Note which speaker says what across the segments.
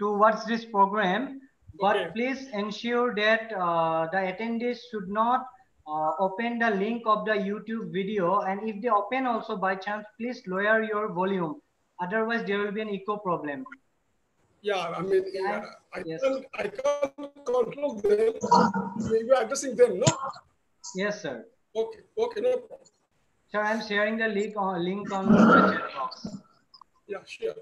Speaker 1: towards this program, but
Speaker 2: Okay.
Speaker 1: please ensure that uh, the attendees should not uh, open the link of the YouTube video. And if they open also by chance, please lower your volume. Otherwise, there will be an echo problem.
Speaker 2: Yeah, I mean, yeah, I
Speaker 1: Yes.
Speaker 2: can't, I can't control them. Maybe addressing them, no?
Speaker 1: Yes, sir.
Speaker 2: Okay, okay, no problem.
Speaker 1: Sir, I'm sharing the link on link on the chat box.
Speaker 2: Yeah, sure.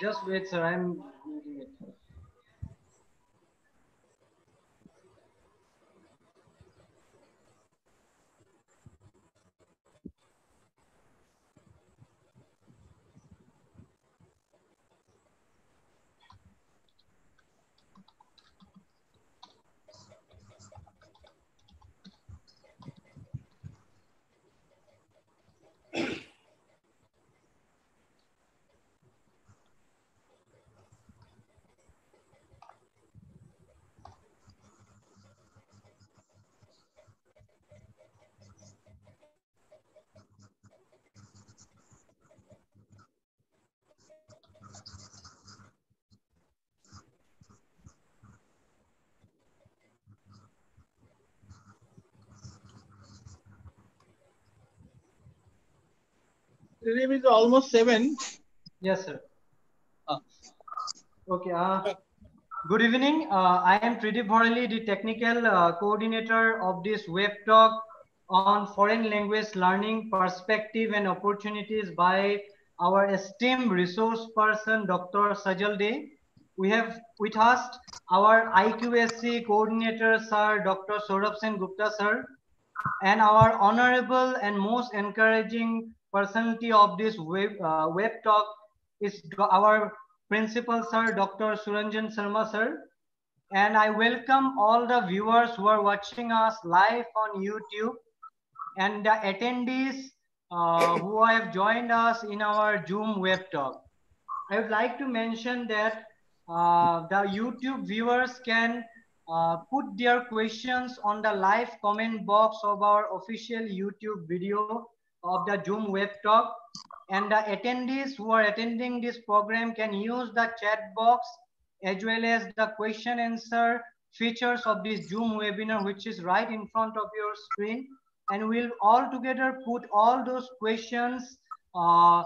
Speaker 1: Just wait, sir. I'm doing it.
Speaker 3: The name is almost seven.
Speaker 1: Yes, sir.
Speaker 3: Ah.
Speaker 1: Okay. Uh, good evening. Uh, I am Tridip Bharali, the technical uh, coordinator of this web talk on foreign language learning perspective and opportunities by our esteemed resource person, Dr. Sajal Day. We have with us our IQAC coordinator, Sir Dr. Saurabh Sen Gupta, sir, and our honorable and most encouraging personality of this web, uh, web talk is our principal sir, Dr. Suranjan Sharma sir. And I welcome all the viewers who are watching us live on YouTube and the attendees uh, who have joined us in our Zoom web talk. I would like to mention that uh, the YouTube viewers can uh, put their questions on the live comment box of our official YouTube video of the Zoom web talk. And the attendees who are attending this program can use the chat box as well as the question answer features of this Zoom webinar, which is right in front of your screen. And we'll all together put all those questions uh,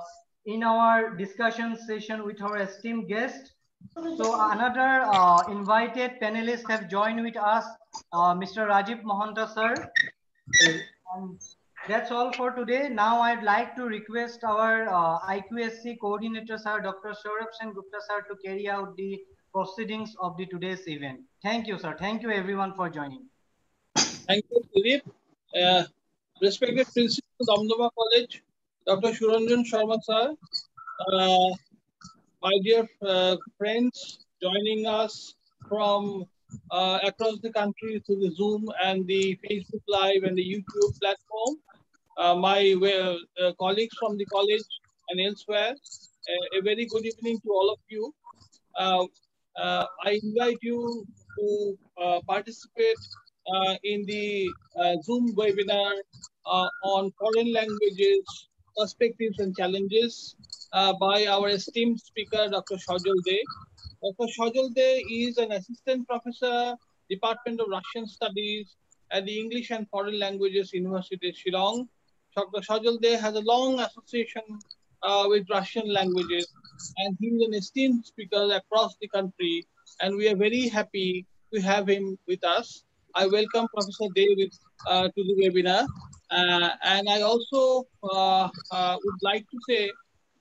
Speaker 1: in our discussion session with our esteemed guest. So another uh, invited panelists have joined with us, uh, Mr. Rajiv Mohanta sir. And that's all for today. Now I'd like to request our uh, IQAC coordinator sir, Dr. Saurabh Sen Gupta sir to carry out the proceedings of the today's event. Thank you sir. Thank you everyone for joining.
Speaker 3: Thank you, Dilip. Uh, respected Principal, Damdama College, Dr. Suranjan Sharma sir, uh, my dear uh, friends joining us from uh, across the country through the Zoom and the Facebook Live and the YouTube platform, uh, my uh, colleagues from the college and elsewhere, uh, a very good evening to all of you. Uh, I invite you to participate in the Zoom webinar on foreign languages, perspectives and challenges uh, by our esteemed speaker, Dr. Shajal Day. Dr. Shajal Day is an assistant professor, Department of Russian Studies at the English and Foreign Languages University, Shillong. Dr. Shajal Day has a long association uh, with Russian languages and he is an esteemed speaker across the country and we are very happy to have him with us. I welcome Professor David uh, to the webinar. Uh, and I also uh, uh, would like to say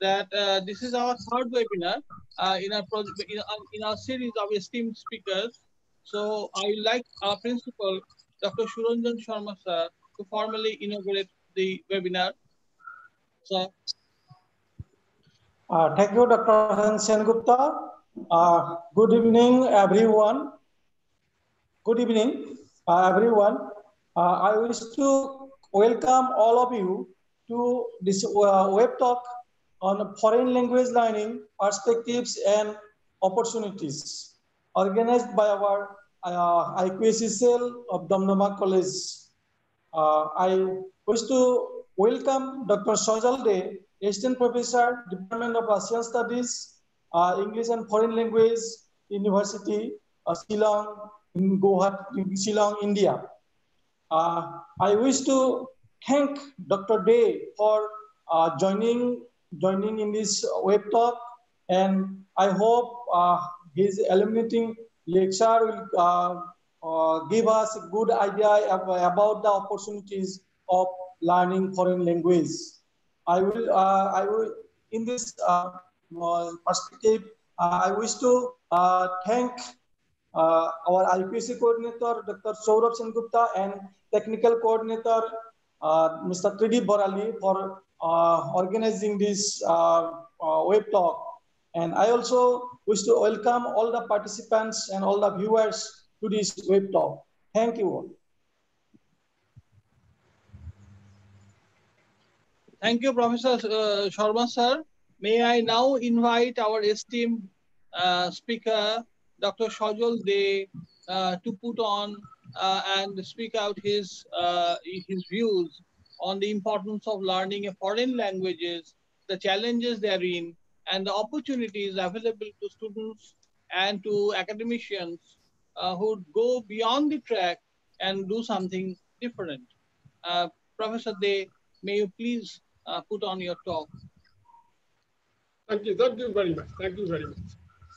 Speaker 3: that uh, this is our third webinar uh, in, our in, our, in our series of esteemed speakers. So I would like our principal, Dr. Suranjan Sharma sir, to formally inaugurate the webinar. Sir.
Speaker 4: Uh, thank you, Dr. Sen Gupta. Uh, good evening, everyone. Good evening, uh, everyone. Uh, I wish to welcome all of you to this web talk on foreign language learning perspectives and opportunities organized by our uh, cell of Damdama College. Uh, I wish to welcome Dr. Sajal Day, Assistant Professor, Department of Asian Studies uh, English and Foreign Language University, uh, Shillong, in Guwahati, Shillong, India. Uh, I wish to thank Dr. Day for uh, joining joining in this web talk, and I hope uh, his illuminating lecture will uh, uh, give us a good idea about the opportunities of learning foreign language. I will, uh, I will, in this uh, uh perspective, uh, I wish to uh, thank our IPC coordinator, Dr. Saurabh Sengupta, and technical coordinator, Mr. Tridip Bharali, for organizing this web talk. And I also wish to welcome all the participants and all the viewers to this web talk. Thank you all.
Speaker 3: Thank you, Professor uh, Sharma, sir. May I now invite our esteemed uh, speaker, Dr. Shajol De, uh, to put on uh, and speak out his, uh, his views on the importance of learning foreign languages, the challenges therein, and the opportunities available to students and to academicians uh, who go beyond the track and do something different. Professor De, may you please uh, put on your talk.
Speaker 2: Thank you. Thank you very much. Thank you very much.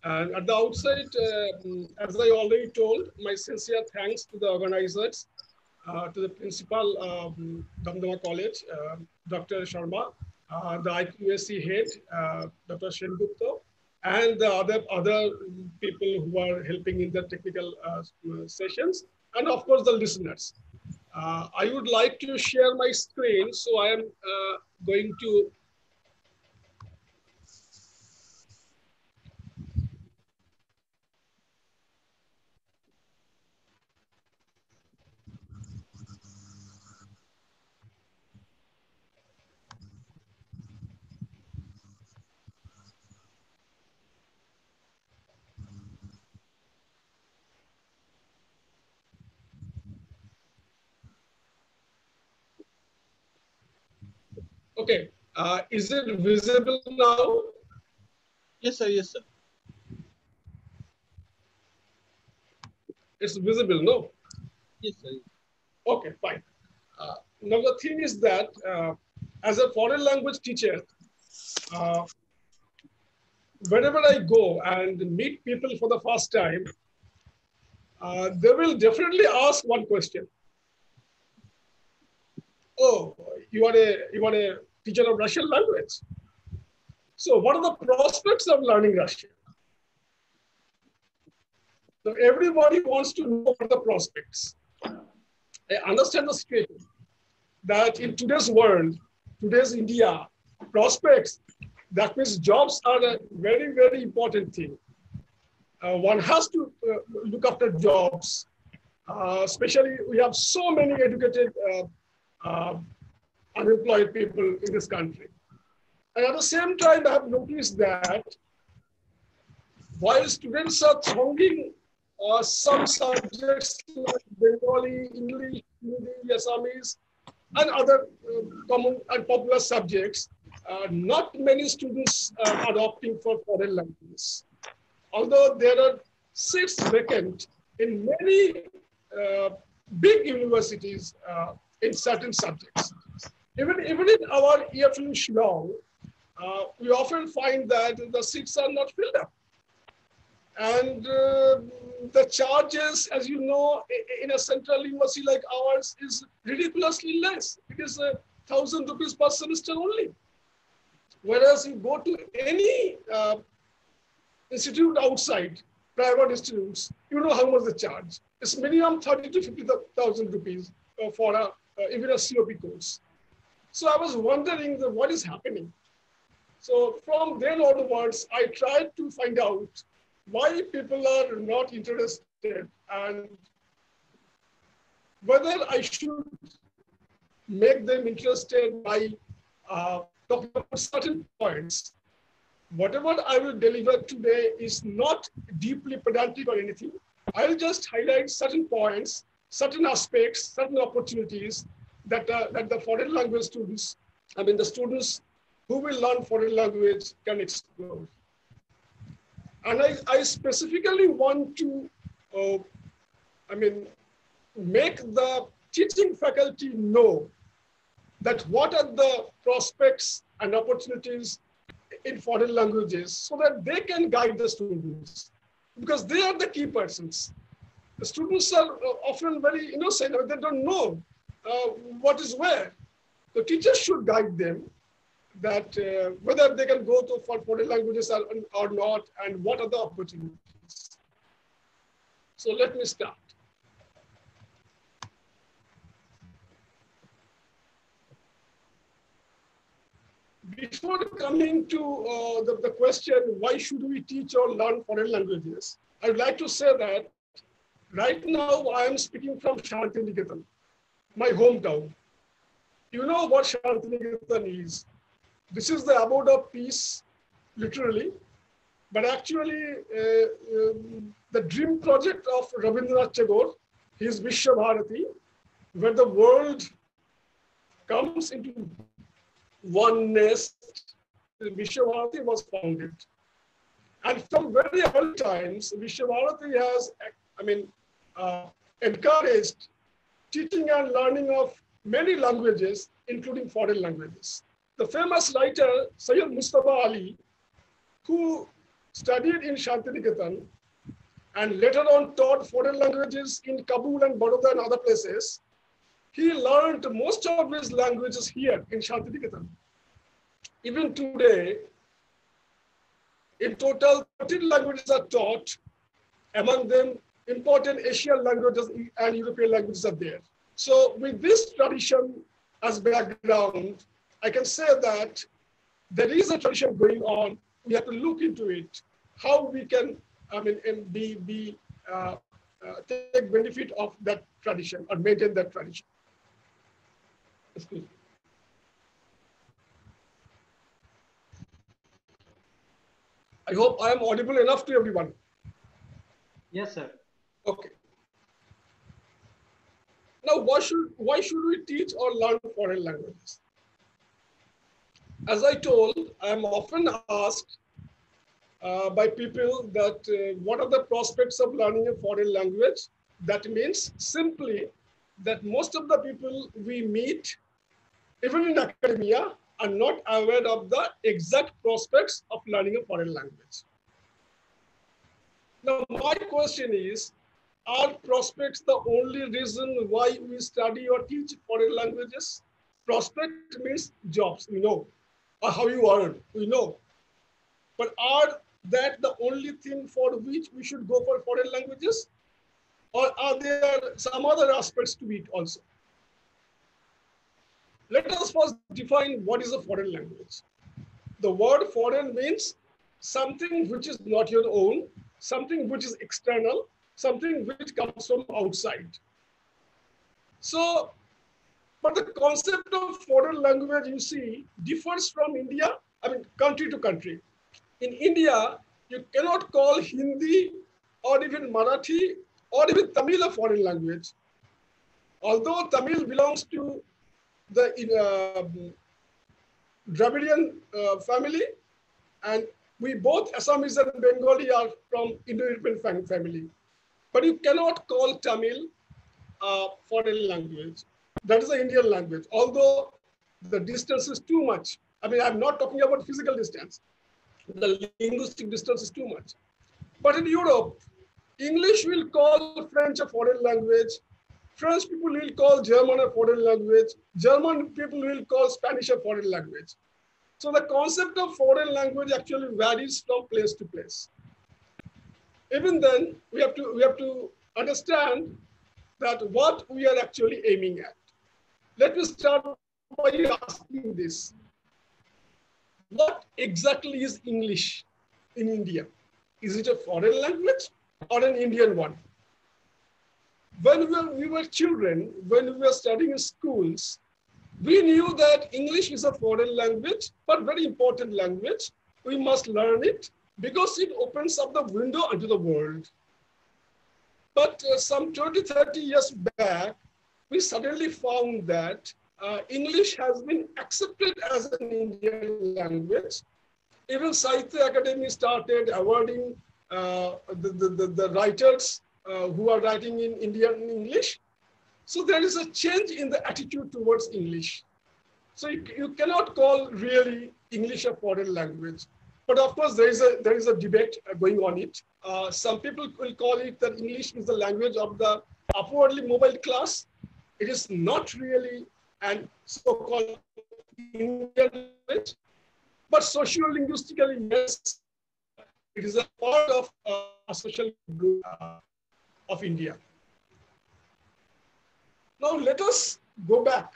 Speaker 2: And at the outset, uh, as I already told, my sincere thanks to the organizers, uh, to the principal of um, Damdama College, uh, Dr. Sharma, uh, the IQAC head, uh, Dr. Sengupta, and the other, other people who are helping in the technical uh, sessions, and of course the listeners. Uh, I would like to share my screen, so I am going to Okay. Uh, is it visible now?
Speaker 3: Yes, sir. Yes, sir.
Speaker 2: It's visible, no?
Speaker 3: Yes, sir.
Speaker 2: Okay, fine. Uh, now the thing is that uh, as a foreign language teacher, uh, whenever I go and meet people for the first time, uh, they will definitely ask one question. Oh, you are a you are a teacher of Russian language. So what are the prospects of learning Russian? So everybody wants to know what the prospects. I understand the situation that in today's world, today's India, prospects, that means jobs are a very, very important thing. Uh, one has to uh, look after jobs, uh, especially we have so many educated uh, uh, unemployed people in this country. And at the same time, I have noticed that while students are thronging uh, some subjects like Bengali, English, Hindi, Assamese, and other uh, common and popular subjects, uh, not many students are opting for foreign languages. Although there are seats vacant in many uh, big universities uh, in certain subjects. Even, even in our EFL Shillong, uh, we often find that the seats are not filled up. And uh, the charges, as you know, in a central university like ours is ridiculously less. It is a thousand rupees per semester only. Whereas you go to any uh, institute outside, private institutes, you know how much they charge. It's minimum 30 to 50,000 rupees for a, uh, even a COP course. So I was wondering what is happening. So from then onwards, I tried to find out why people are not interested and whether I should make them interested by uh, talking about certain points. Whatever I will deliver today is not deeply pedantic or anything. I'll just highlight certain points, certain aspects, certain opportunities that, uh, that the foreign language students, I mean the students who will learn foreign language can explore. And I, I specifically want to, uh, I mean, make the teaching faculty know that what are the prospects and opportunities in foreign languages so that they can guide the students because they are the key persons. The students are uh, often very innocent, they don't know uh, what is where. The teachers should guide them that uh, whether they can go to for foreign languages or, or not and what are the opportunities. So let me start. Before coming to uh, the, the question, why should we teach or learn foreign languages? I'd like to say that right now I am speaking from Shantiniketan, my hometown. You know what Shantiniketan is. This is the abode of peace, literally. But actually, uh, um, the dream project of Rabindranath Tagore, his Vishwabharati, where the world comes into oneness, Vishwabharati was founded. And from very early times, Vishwabharati has, I mean, uh, encouraged teaching and learning of many languages, including foreign languages. The famous writer Sayyid Mujtaba Ali, who studied in Shantiniketan and later on taught foreign languages in Kabul and Baroda and other places, he learned most of his languages here in Shantiniketan. Even today, in total, 13 languages are taught. Among them, important Asian languages and European languages are there. So with this tradition as background, I can say that there is a tradition going on. We have to look into it, how we can, I mean, and be, be uh, uh, take benefit of that tradition or maintain that tradition. Excuse me. I hope I am audible enough to everyone.
Speaker 1: Yes, sir.
Speaker 2: Okay. Now, why should, why should we teach or learn foreign languages? As I told, I am often asked uh, by people that uh, what are the prospects of learning a foreign language? That means simply that most of the people we meet, even in academia, are not aware of the exact prospects of learning a foreign language. Now, my question is, are prospects the only reason why we study or teach foreign languages? Prospect means jobs, we know, or how you earn, we know. But are that the only thing for which we should go for foreign languages? Or are there some other aspects to it also? Let us first define what is a foreign language. The word foreign means something which is not your own, something which is external, something which comes from outside. So, but the concept of foreign language, you see, differs from India, I mean, country to country. In India, you cannot call Hindi or even Marathi or even Tamil a foreign language. Although Tamil belongs to the uh, Dravidian uh, family, and we both Assamese and Bengali are from Indo-European family. But you cannot call Tamil a foreign language. That is the Indian language. Although the distance is too much. I mean, I'm not talking about physical distance. The linguistic distance is too much. But in Europe, English will call French a foreign language. French people will call German a foreign language. German people will call Spanish a foreign language. So the concept of foreign language actually varies from place to place. Even then, we have to, we have to understand that what we are actually aiming at. Let me start by asking this. What exactly is English in India? Is it a foreign language or an Indian one? when we were, we were children, when we were studying in schools, we knew that English is a foreign language, but very important language. We must learn it because it opens up the window into the world. But uh, some 20, 30 years back, we suddenly found that uh, English has been accepted as an Indian language. Even Sahitya Akademi started awarding uh, the, the, the, the, writers uh, who are writing in Indian English. So there is a change in the attitude towards English. So you, you cannot call really English a foreign language. But of course, there is a, there is a debate uh, going on it. Uh, some people will call it that English is the language of the upwardly mobile class. It is not really an so-called Indian language, but socio-linguistically, yes, it is a part of uh, a social group uh, of India. Now let us go back.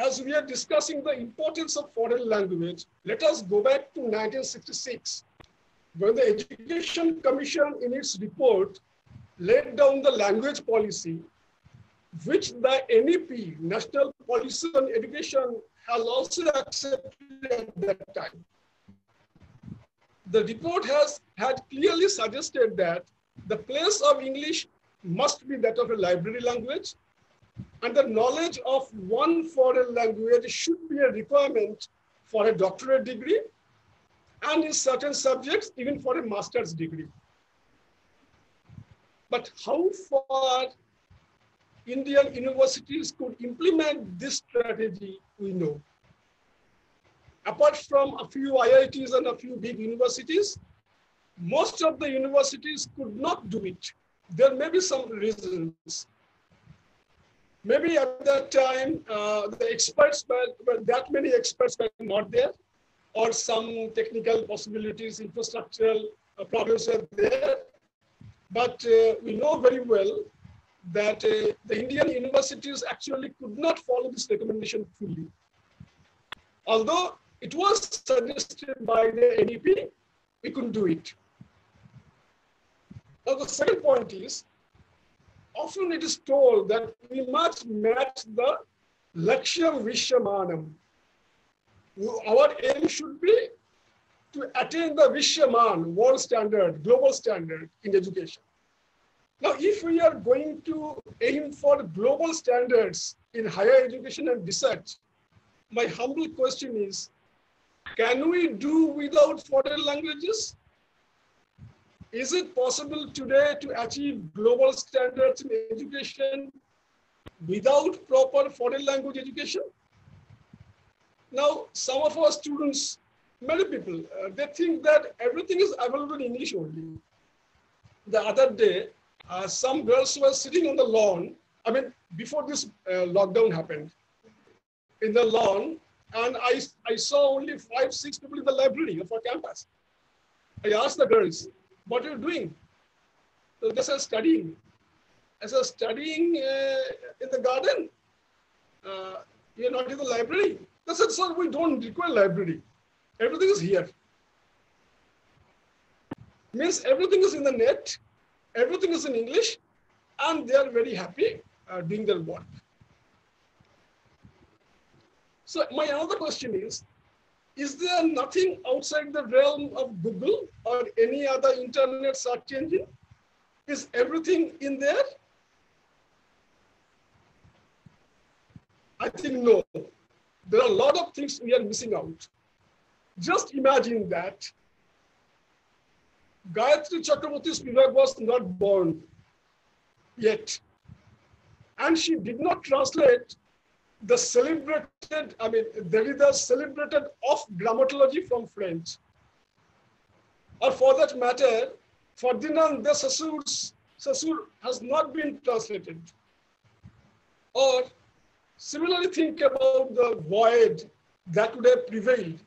Speaker 2: As we are discussing the importance of foreign language, let us go back to 1966, when the Education Commission in its report laid down the language policy, which the NEP, National Policy on Education, has also accepted at that time. The report has had clearly suggested that the place of English must be that of a library language, and the knowledge of one foreign language should be a requirement for a doctorate degree, and in certain subjects, even for a master's degree. But how far Indian universities could implement this strategy, we know. Apart from a few IITs and a few big universities, most of the universities could not do it. There may be some reasons. Maybe at that time, uh, the experts were, were, that many experts were not there, or some technical possibilities, infrastructural uh, problems were there. But uh, we know very well that uh, the Indian universities actually could not follow this recommendation fully. Although it was suggested by the NEP, we couldn't do it. Now the second point is, often it is told that we must match the Lakshyam Vishyamanam. Our aim should be to attain the Vishyaman, world standard, global standard in education. Now, if we are going to aim for global standards in higher education and research, my humble question is, can we do without foreign languages? Is it possible today to achieve global standards in education without proper foreign language education? Now, some of our students, many people, uh, they think that everything is available in English only. The other day, uh, some girls were sitting on the lawn. I mean, before this uh, lockdown happened, in the lawn, and I, I saw only five, six people in the library of our campus. I asked the girls, what are you doing? So they said, studying. I said, studying uh, in the garden? Uh, you're not in the library? They said, sir, we don't require library. Everything is here. Means everything is in the net, everything is in English, and they are very happy uh, doing their work. So my another question is, is there nothing outside the realm of Google or any other internet search engine? Is everything in there? I think no. There are a lot of things we are missing out. Just imagine that Gayatri Chakravorty Spivak was not born yet. And she did not translate the celebrated, I mean, Derrida celebrated of grammatology from French. Or for that matter, Ferdinand de Saussure's Saussure has not been translated. Or similarly think about the void that would have prevailed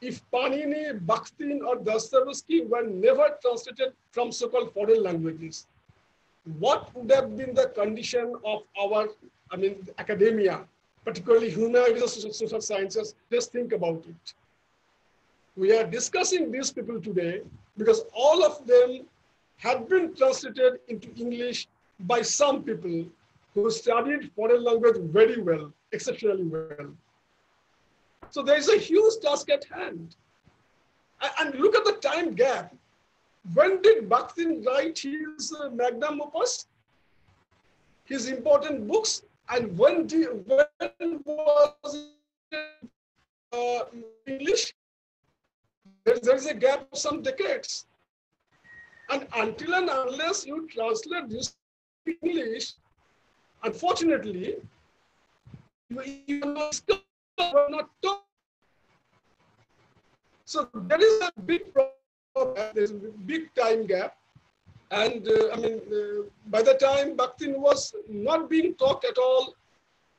Speaker 2: if Panini, Bakhtin, or Dostoevsky were never translated from so-called foreign languages. What would have been the condition of our, I mean, academia particularly humanities and social sciences, just think about it. We are discussing these people today because all of them have been translated into English by some people who studied foreign language very well, exceptionally well. So there is a huge task at hand. And look at the time gap. When did Bakhtin write his magnum opus? His important books and when, do, when was uh, English? there, there is a gap of some decades. And until and unless you translate this English, unfortunately, you are not. So there is a big problem. There's a big time gap. And uh, I mean, uh, by the time Bakhtin was not being taught at all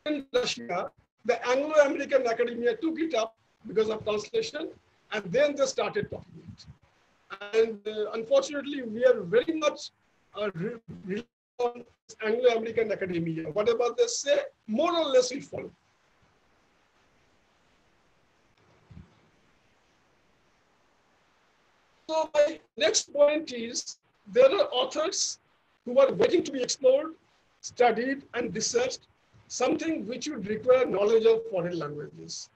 Speaker 2: in Russia, the Anglo-American academia took it up because of translation, and then they started talking it. And uh, unfortunately, we are very much uh, on Anglo-American academia. Whatever they say, more or less we follow. So my next point is there are authors who are waiting to be explored, studied, and researched, something which would require knowledge of foreign languages.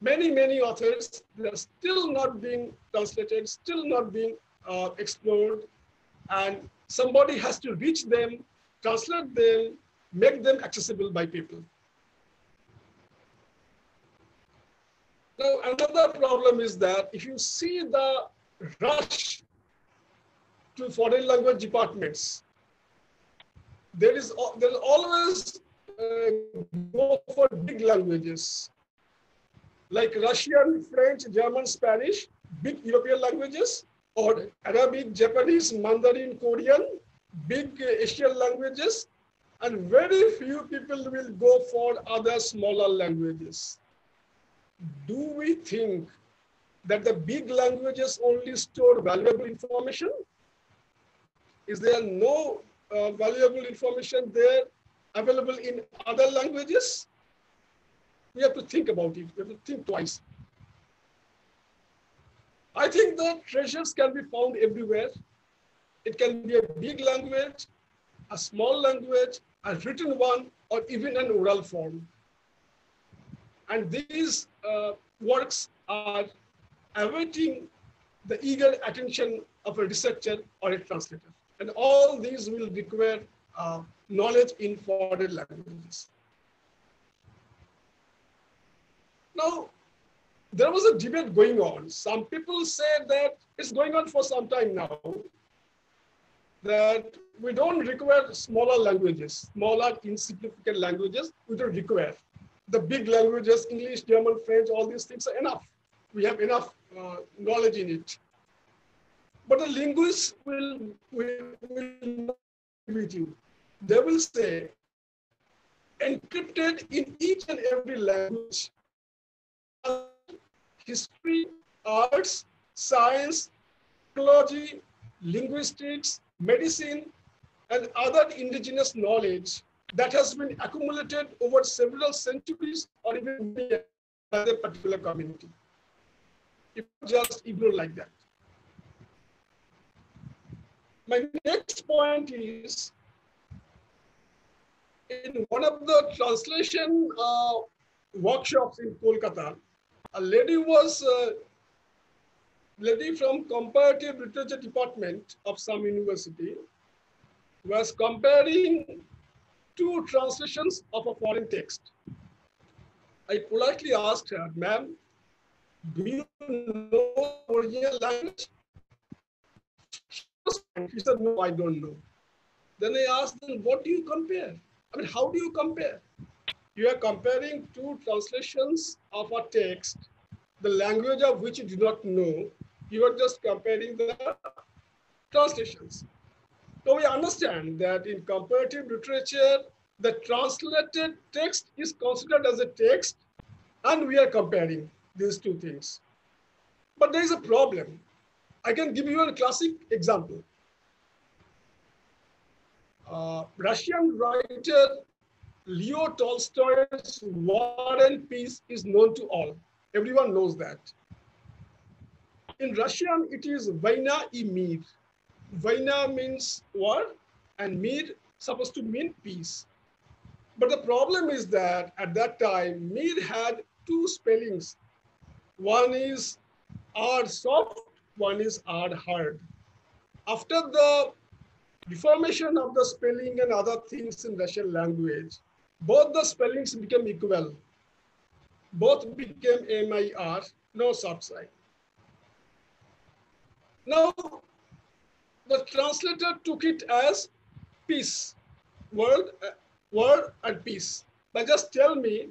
Speaker 2: Many, many authors, they are still not being translated, still not being uh, explored, and somebody has to reach them, translate them, make them accessible by people. Now, another problem is that if you see the rush to foreign language departments, there is there is always uh, go for big languages like Russian, French, German, Spanish, big European languages, or Arabic, Japanese, Mandarin, Korean, big Asian languages, and very few people will go for other smaller languages. Do we think that the big languages only store valuable information? Is there no uh, valuable information there available in other languages? We have to think about it. We have to think twice. I think that treasures can be found everywhere. It can be a big language, a small language, a written one, or even an oral form. And these uh, works are awaiting the eager attention of a researcher or a translator. And all these will require uh, knowledge in foreign languages. Now, there was a debate going on. Some people say that it's going on for some time now, that we don't require smaller languages, smaller insignificant languages, we don't require. The big languages, English, German, French, all these things are enough. We have enough uh, knowledge in it. But the linguists will, will, will with you. They will say, encrypted in each and every language history, arts, science, technology, linguistics, medicine, and other indigenous knowledge that has been accumulated over several centuries or even by a particular community. You just ignore like that. My next point is in one of the translation uh, workshops in Kolkata, a lady was uh, lady from comparative literature department of some university was comparing two translations of a foreign text. I politely asked her, ma'am, do you know original language? She said, no, I don't know. Then I asked them, what do you compare? I mean, how do you compare? you are comparing two translations of a text, the language of which you do not know, you are just comparing the translations. So we understand that in comparative literature, the translated text is considered as a text, and we are comparing these two things. But there is a problem. I can give you a classic example. Uh, Russian writer Leo Tolstoy's War and Peace is known to all. Everyone knows that. In Russian, it is Vaina i Mir. Vaina means war, and Mir supposed to mean peace. But the problem is that at that time, Mir had two spellings. One is R soft, one is R hard. After the reformation of the spelling and other things in Russian language, both the spellings became equal. Both became M-I-R, no subside. Now, the translator took it as peace, world, uh, word and peace. But just tell me,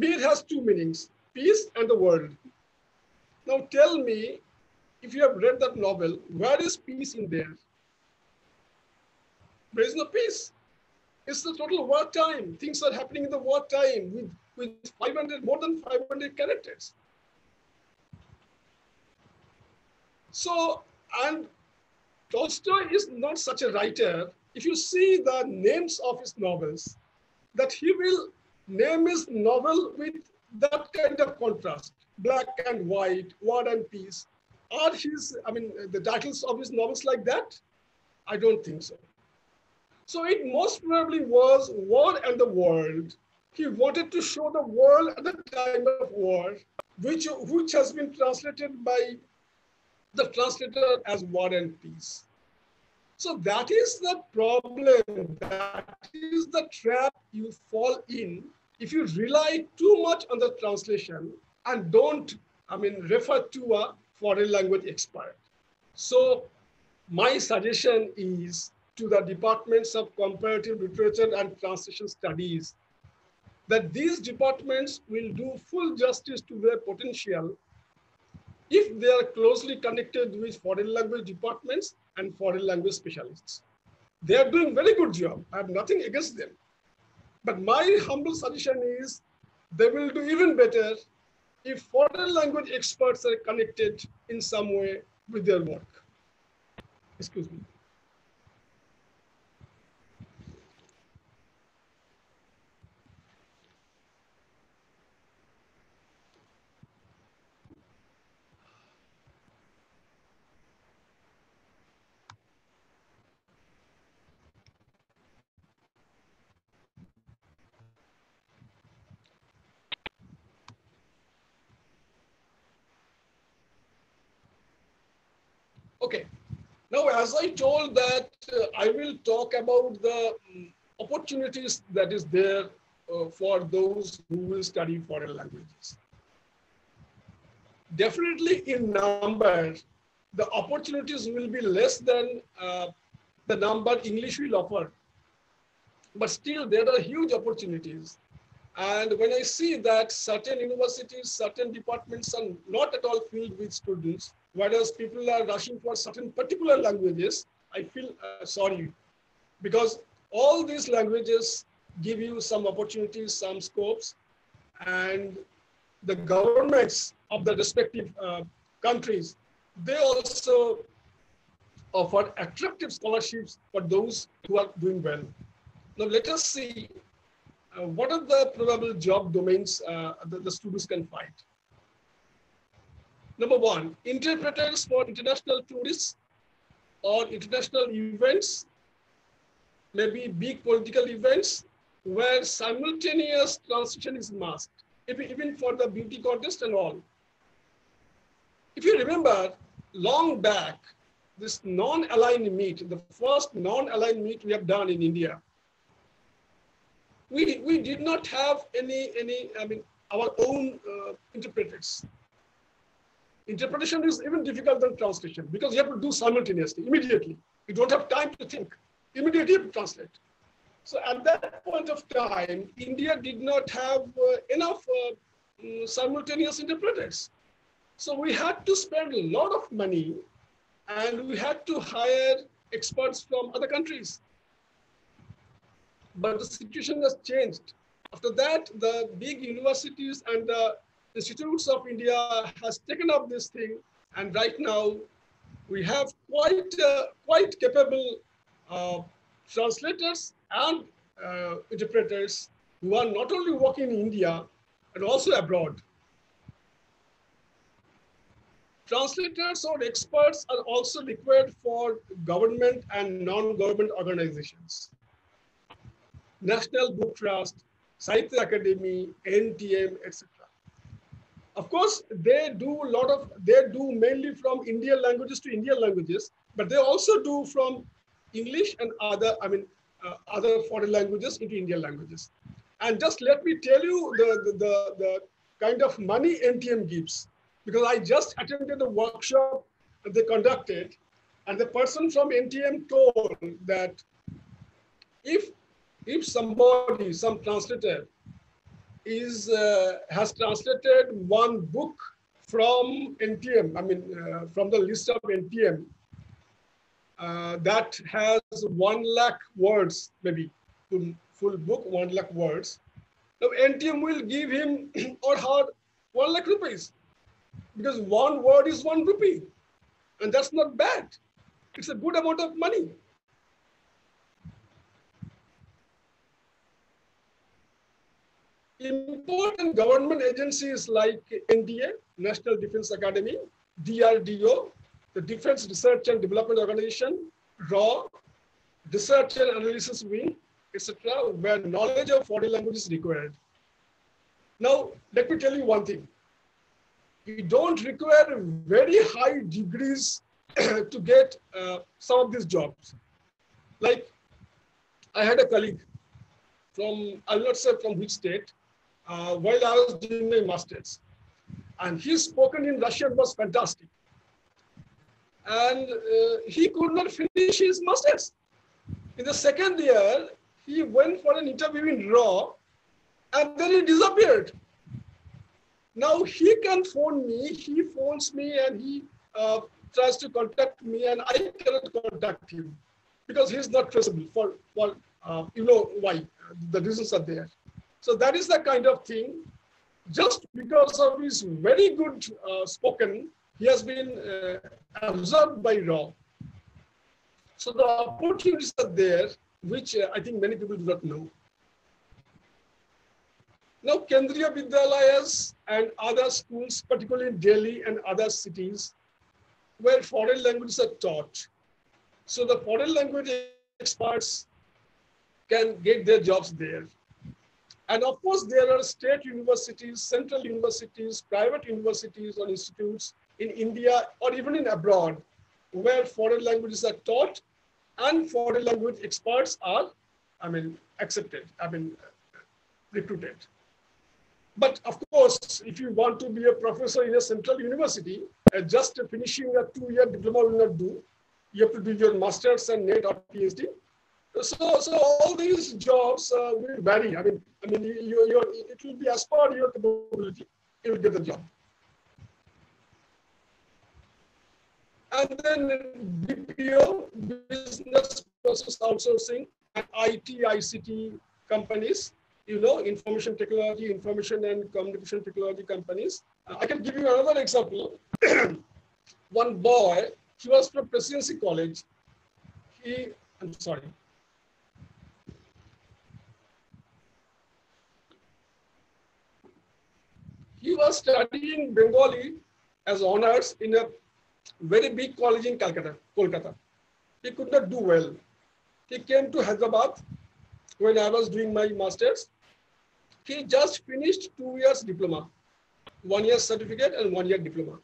Speaker 2: it has two meanings, peace and the world. Now tell me, if you have read that novel, where is peace in there? There is no peace. It's the total war time. Things are happening in the war time with, with 500, more than 500 characters. So, and Tolstoy is not such a writer. If you see the names of his novels, that he will name his novel with that kind of contrast, black and white, war and peace. Are his, I mean, the titles of his novels like that? I don't think so. So it most probably was War and the World. He wanted to show the world at the time of war, which, which has been translated by the translator as War and Peace. So that is the problem. That is the trap you fall in if you rely too much on the translation and don't, I mean, refer to a foreign language expert. So my suggestion is to the departments of comparative literature and translation studies that these departments will do full justice to their potential if they are closely connected with foreign language departments and foreign language specialists. They are doing very good job. I have nothing against them. But my humble suggestion is they will do even better if foreign language experts are connected in some way with their work. Excuse me. Okay. Now, as I told that uh, I will talk about the um, opportunities that is there uh, for those who will study foreign languages. Definitely in number, the opportunities will be less than uh, the number English will offer. But still, there are huge opportunities. And when I see that certain universities, certain departments are not at all filled with students, whereas people are rushing for certain particular languages, I feel uh, sorry because all these languages give you some opportunities, some scopes, and the governments of the respective uh, countries, they also offer attractive scholarships for those who are doing well. Now let us see uh, what are the probable job domains uh, that the students can find. Number one, interpreters for international tourists or international events, maybe big political events where simultaneous translation is must, even for the beauty contest and all. If you remember, long back, this non-aligned meet, the first non-aligned meet we have done in India, we, we did not have any, any I mean, our own uh, interpreters. Interpretation is even difficult than translation because you have to do simultaneously, immediately. You don't have time to think. Immediately translate. So at that point of time, India did not have uh, enough uh, mm, simultaneous interpreters. So we had to spend a lot of money and we had to hire experts from other countries. But the situation has changed. After that, the big universities and the institutes of India has taken up this thing. And right now, we have quite, uh, quite capable uh, translators and uh, interpreters who are not only working in India, but also abroad. Translators or experts are also required for government and non-government organizations. National Book Trust, Sahitya Akademi, NTM, etc. Of course, they do a lot of, they do mainly from Indian languages to Indian languages, but they also do from English and other, I mean, uh, other foreign languages into Indian languages. And just let me tell you the, the, the, the kind of money NTM gives, because I just attended a workshop they conducted, and the person from NTM told that if if somebody, some translator, is uh, has translated one book from NTM, I mean, uh, from the list of NTM, uh, that has one lakh words, maybe full, book, one lakh words. Now NTM will give him or her one lakh rupees because one word is one rupee, and that's not bad. It's a good amount of money. Important government agencies like NDA, National Defense Academy, DRDO, the Defense Research and Development Organization, RAW, Research and Analysis Wing, etc., where knowledge of foreign language is required. Now, let me tell you one thing. We don't require very high degrees to get uh, some of these jobs. Like, I had a colleague from, I'll not say from which state, uh, while I was doing my master's. And his spoken in Russian was fantastic. And uh, he could not finish his master's. In the second year, he went for an interview in RAW and then he disappeared. Now he can phone me, he phones me and he uh, tries to contact me and I cannot contact him because he's not traceable for, for uh, you know why, the reasons are there. So that is the kind of thing. Just because of his very good uh, spoken, he has been uh, absorbed by RAW. So the opportunities are there, which uh, I think many people do not know. Now, Kendriya Vidyalayas and other schools, particularly in Delhi and other cities, where foreign languages are taught. So the foreign language experts can get their jobs there. And of course, there are state universities, central universities, private universities or institutes in India or even in abroad where foreign languages are taught and foreign language experts are, I mean, accepted, I mean, recruited. But of course, if you want to be a professor in a central university, uh, just finishing a two-year diploma will not do. You have to do your master's and NET or PhD. So, so all these jobs uh, will vary. I mean, I mean, you, you, it will be as per your capability, you will get the job. And then BPO, business process outsourcing, and IT, ICT companies, you know, information technology, information and communication technology companies. Uh, I can give you another example. One boy, he was from Presidency College. He, I'm sorry, He was studying Bengali as honors in a very big college in Calcutta, Kolkata. He could not do well. He came to Hyderabad when I was doing my master's. He just finished two years diploma, one year certificate and one year diploma.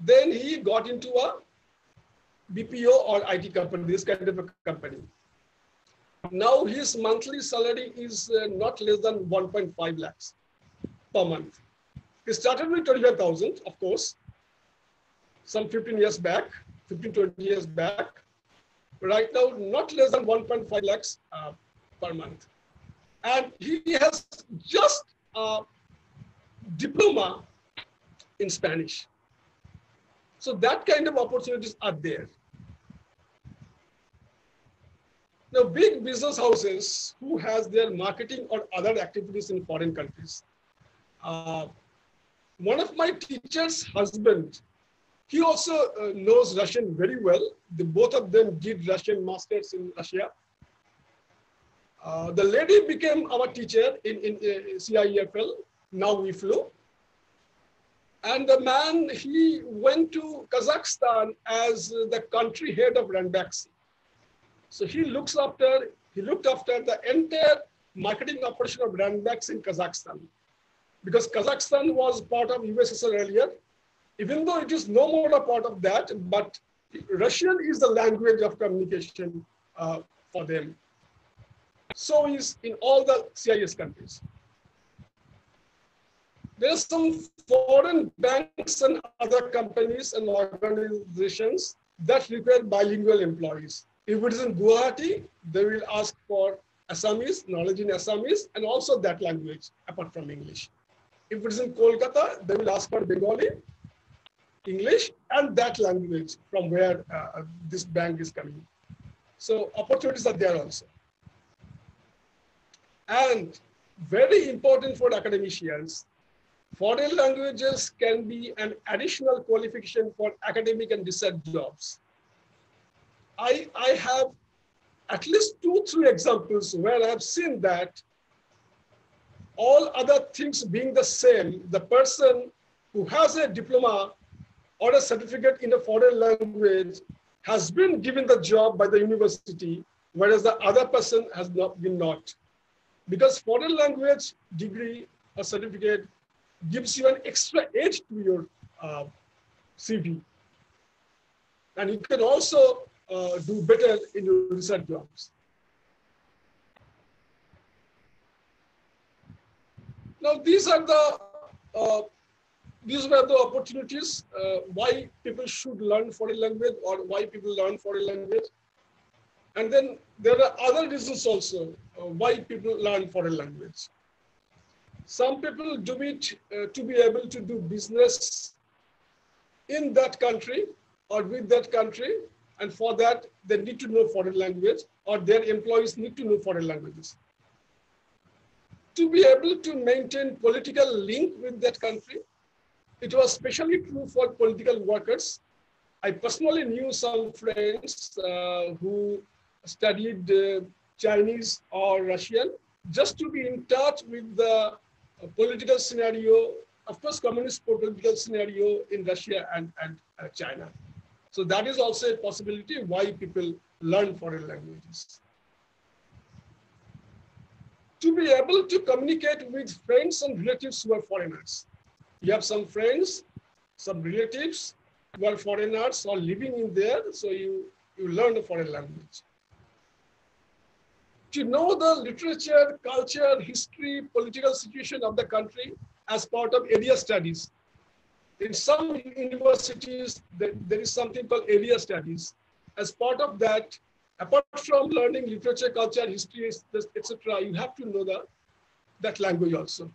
Speaker 2: Then he got into a BPO or IT company, this kind of a company. Now his monthly salary is uh, not less than 1.5 lakhs per month. He started with 25,000, of course, some 15 years back, 15, 20 years back. Right now, not less than 1.5 lakhs uh, per month. And he has just a diploma in Spanish. So that kind of opportunities are there. Now, big business houses who has their marketing or other activities in foreign countries, uh, one of my teacher's husband, he also uh, knows Russian very well. The, both of them did Russian masters in Russia. Uh, the lady became our teacher in, in uh, CIEFL, now EFLU. And the man, he went to Kazakhstan as the country head of Ranbaxy. So he looks after, he looked after the entire marketing operation of Ranbaxy in Kazakhstan because Kazakhstan was part of USSR earlier, even though it is no more a part of that, but Russian is the language of communication uh, for them. So is in all the CIS countries. There are some foreign banks and other companies and organizations that require bilingual employees. If it is in Guwahati, they will ask for Assamese, knowledge in Assamese, and also that language apart from English. If it is in Kolkata, they will ask for Bengali, English, and that language from where uh, this bank is coming. So opportunities are there also. And very important for academicians, foreign languages can be an additional qualification for academic and research jobs. I, I have at least two, three examples where I've seen that all other things being the same, the person who has a diploma or a certificate in a foreign language has been given the job by the university, whereas the other person has not been not. Because foreign language degree or certificate gives you an extra edge to your uh, CV. And you can also uh, do better in your research jobs. Now, these are the uh, these were the opportunities uh, why people should learn foreign language or why people learn foreign language. And then there are other reasons also uh, why people learn foreign language. Some people do it uh, to be able to do business in that country or with that country. And for that, they need to know foreign language or their employees need to know foreign languages. To be able to maintain political link with that country, it was especially true for political workers. I personally knew some friends uh, who studied uh, Chinese or Russian just to be in touch with the political scenario, of course, communist political scenario in Russia and, and uh, China. So that is also a possibility why people learn foreign languages. To be able to communicate with friends and relatives who are foreigners. You have some friends, some relatives who are foreigners or living in there, so you, you learn the foreign language. To know the literature, culture, history, political situation of the country as part of area studies. In some universities, there, there is something called area studies. As part of that, apart from learning literature, culture, history, etc., you have to know the, that language also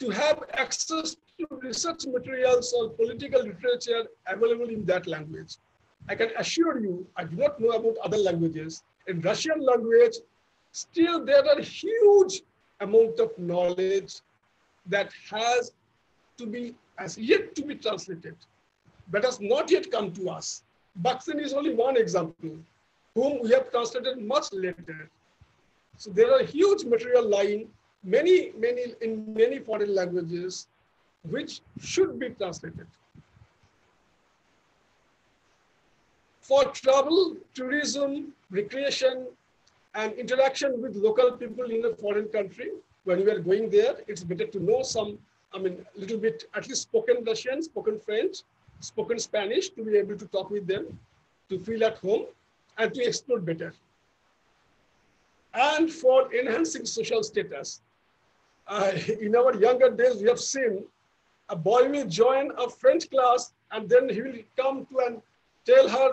Speaker 2: to have access to research materials or political literature available in that language. I can assure you, I do not know about other languages. In Russian language, still there are huge amount of knowledge that has to be, has yet to be translated, but has not yet come to us. Bakhtin is only one example, whom we have translated much later. So there are huge material lying many, many, in many foreign languages, which should be translated. For travel, tourism, recreation, and interaction with local people in a foreign country, when you are going there, it's better to know some, I mean, a little bit, at least spoken Russian, spoken French, spoken Spanish, to be able to talk with them, to feel at home, and to explore better. And for enhancing social status, uh, in our younger days, we have seen a boy will join a French class and then he will come to and tell her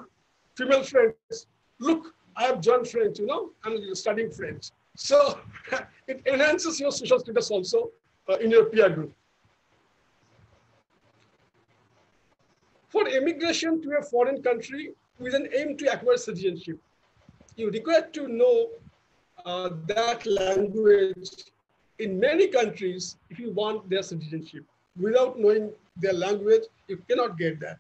Speaker 2: female friends, look, I have joined French, you know, I'm studying French. So it enhances your social status also uh, in your peer group. For immigration to a foreign country with an aim to acquire citizenship, you require to know uh, that language in many countries, if you want their citizenship, without knowing their language, you cannot get that.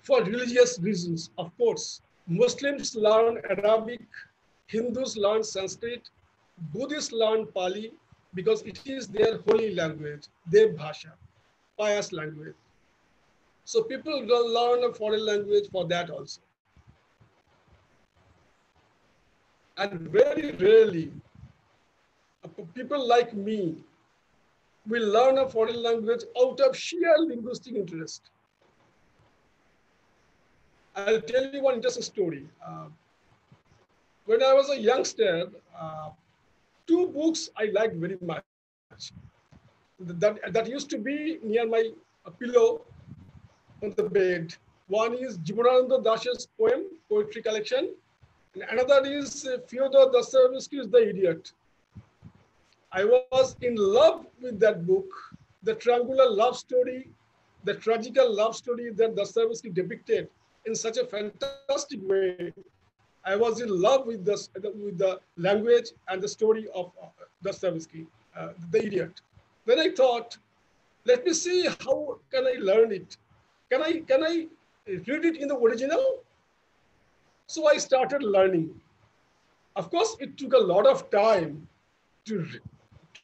Speaker 2: For religious reasons, of course, Muslims learn Arabic, Hindus learn Sanskrit, Buddhists learn Pali because it is their holy language, their bhasha, pious language. So people learn a foreign language for that also. And very rarely people like me will learn a foreign language out of sheer linguistic interest. I'll tell you one interesting story. Uh, when I was a youngster, uh, two books I liked very much. That, that used to be near my pillow on the bed. One is Jivanananda Das's poem, poetry collection. And another is uh, Fyodor Dostoevsky's The Idiot. I was in love with that book, the triangular love story, the tragical love story that Dostoevsky depicted in such a fantastic way. I was in love with the, with the language and the story of uh, Dostoevsky, uh, The Idiot. Then I thought, let me see how can I learn it. Can I, can I read it in the original? So I started learning. Of course, it took a lot of time to,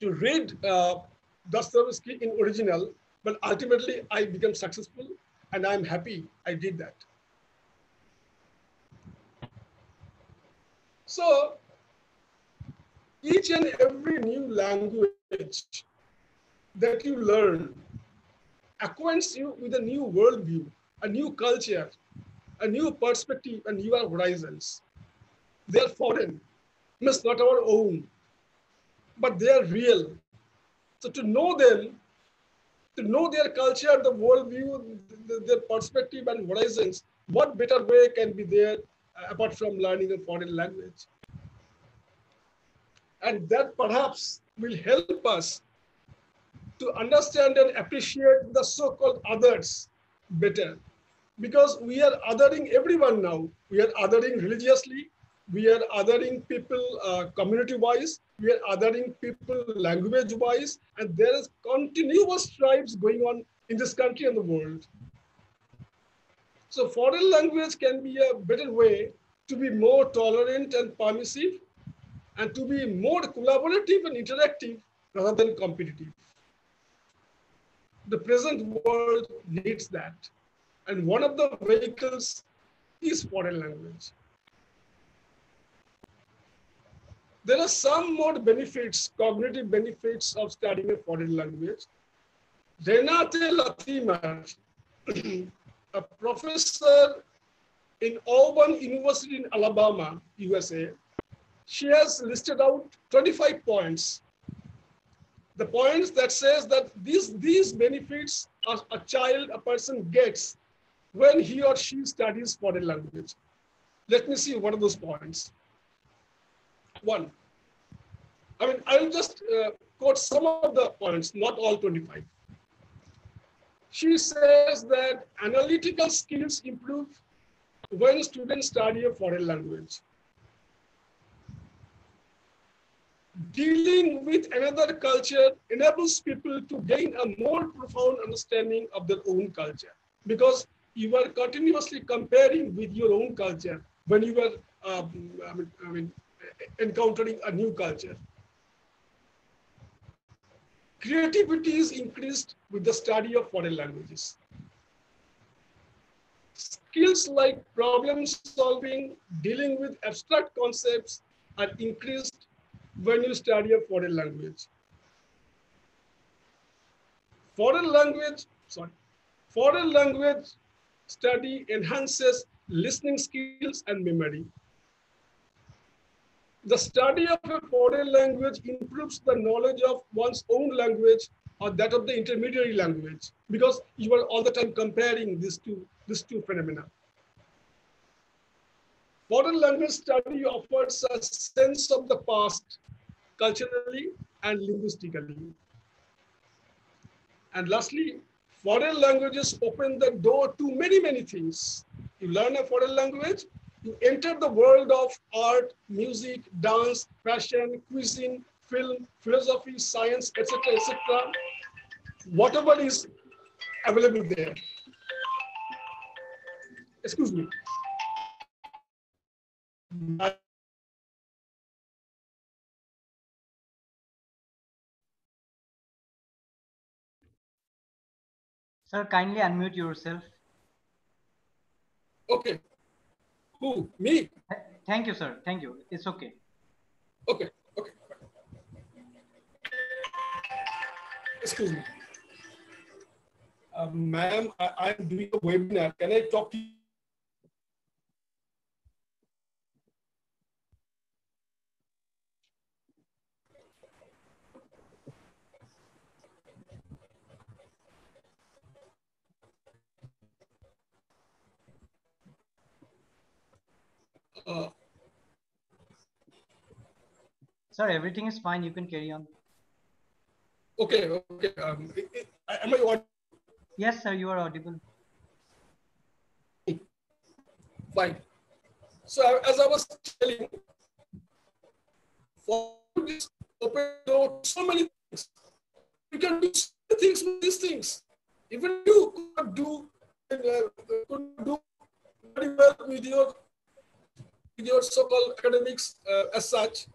Speaker 2: to read uh, Dostoevsky in original, but ultimately I became successful and I'm happy I did that. So each and every new language that you learn acquaints you with a new worldview, a new culture, a new perspective, and new horizons. They are foreign, means not our own, but they are real. So to know them, to know their culture, the worldview, the, their perspective and horizons, what better way can be there uh, apart from learning a foreign language. And that perhaps will help us to understand and appreciate the so-called others better. Because we are othering everyone now. We are othering religiously, we are othering people uh, community-wise, we are othering people language-wise, and there is continuous stripes going on in this country and the world. So foreign language can be a better way to be more tolerant and permissive and to be more collaborative and interactive rather than competitive. The present world needs that. And one of the vehicles is foreign language. There are some more benefits, cognitive benefits of studying a foreign language. Renate Latimer a professor in Auburn University in Alabama, USA. She has listed out 25 points. The points that says that these, these benefits a, a child, a person gets when he or she studies foreign language. Let me see what are those points. One, I mean, I'll just uh, quote some of the points, not all 25. She says that analytical skills improve when students study a foreign language. Dealing with another culture enables people to gain a more profound understanding of their own culture because you are continuously comparing with your own culture when you are um, I mean, I mean, encountering a new culture. Creativity is increased with the study of foreign languages. Skills like problem solving, dealing with abstract concepts are increased when you study a foreign language. Foreign language, sorry, foreign language study enhances listening skills and memory. The study of a foreign language improves the knowledge of one's own language or that of the intermediary language because you are all the time comparing these two, these two phenomena. Foreign language study offers a sense of the past culturally and linguistically. And lastly, foreign languages open the door to many, many things. You learn a foreign language, you enter the world of art, music, dance, fashion, cuisine, film, philosophy, science, etc., etc. Whatever is available there. Excuse me.
Speaker 1: Sir, kindly unmute yourself.
Speaker 2: Okay. Who? Me?
Speaker 1: Thank you, sir. Thank you. It's okay.
Speaker 2: Okay. Okay. Excuse me. Uh, Ma'am, I, am doing a webinar. Can I talk to you? Uh,
Speaker 1: Sir, everything is fine. You can carry on.
Speaker 2: okay, okay. Um, am I audible?
Speaker 1: Yes, sir, you are audible.
Speaker 2: Fine. So as I was telling, for this open door, so many things. You can do so many things with these things. Even you could do uh, could do very well with your with your so-called academics uh, as such,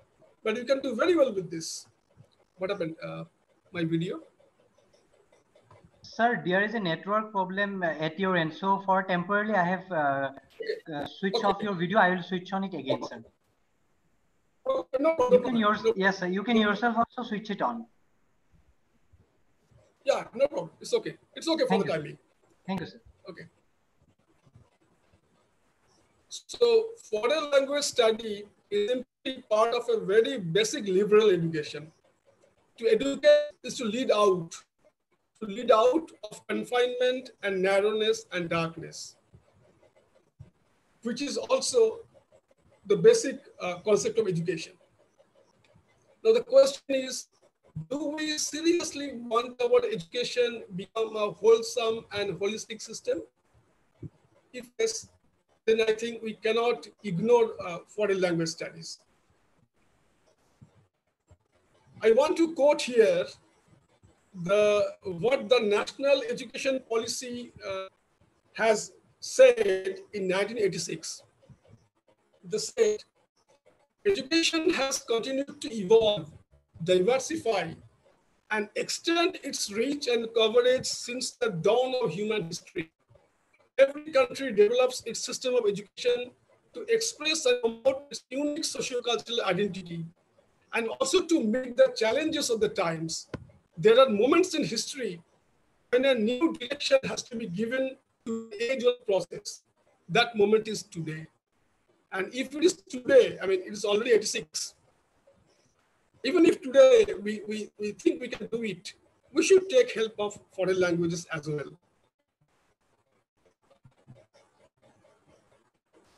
Speaker 2: but you can do very well with this. What happened? Uh, my video.
Speaker 1: Sir, there is a network problem uh, at your end. So for temporarily, I have uh, uh, switched off your video. I will switch on it again, sir.
Speaker 2: Oh, no,
Speaker 1: You can
Speaker 2: no,
Speaker 1: yours,
Speaker 2: no.
Speaker 1: yes, sir. You can yourself also switch it on.
Speaker 2: Yeah, no problem. It's okay. It's okay for
Speaker 1: Thank
Speaker 2: the time being.
Speaker 1: Thank you, sir.
Speaker 2: Okay. So foreign language study is simply part of a very basic liberal education. To educate is to lead out, to lead out of confinement and narrowness and darkness, which is also the basic uh, concept of education. Now the question is, do we seriously want our education become a wholesome and holistic system? If yes, then I think we cannot ignore uh, foreign language studies. I want to quote here the what the National Education Policy uh, has said in 1986. They said, education has continued to evolve, diversify, and extend its reach and coverage since the dawn of human history. Every country develops its system of education to express and promote its unique socio-cultural identity and also to meet the challenges of the times. There are moments in history when a new direction has to be given to the age-old process. That moment is today. And if it is today, I mean, it is already 86. Even if today we, we, we think we can do it, we should take help of foreign languages as well.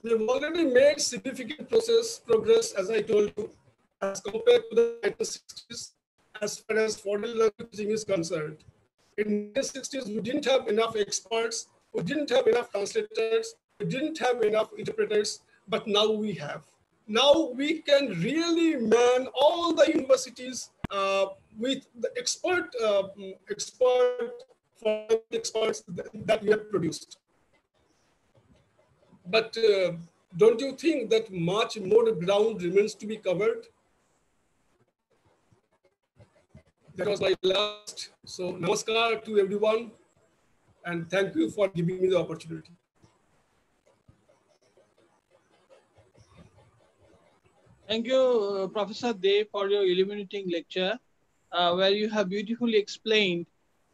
Speaker 2: We've already made significant process progress, as I told you, as compared to the 1960s, as far as foreign language is concerned. In the 60s, we didn't have enough experts, we didn't have enough translators, we didn't have enough interpreters, but now we have. Now we can really man all the universities uh, with the expert, uh, expert, experts that we have produced. But uh, don't you think that much more ground remains to be covered? That was my last. So namaskar to everyone. And thank you for giving me the opportunity.
Speaker 3: Thank you, uh, Professor Dev, for your illuminating lecture, uh, where you have beautifully explained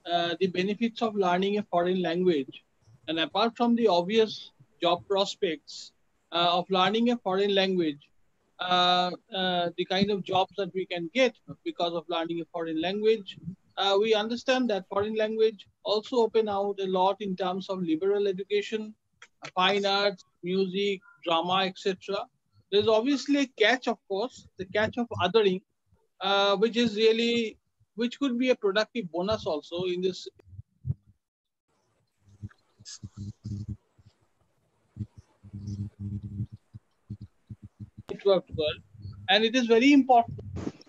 Speaker 3: uh, the benefits of learning a foreign language. And apart from the obvious job prospects uh, of learning a foreign language, uh, uh, the kind of jobs that we can get because of learning a foreign language, we understand that foreign language also open out a lot in terms of liberal education, fine arts, music, drama, etc there's obviously a catch, of course, the catch of othering, uh, which is really, which could be a productive bonus also in this networked world. And it is very important